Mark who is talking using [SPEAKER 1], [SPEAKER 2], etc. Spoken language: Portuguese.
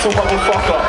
[SPEAKER 1] seu bagulho foca.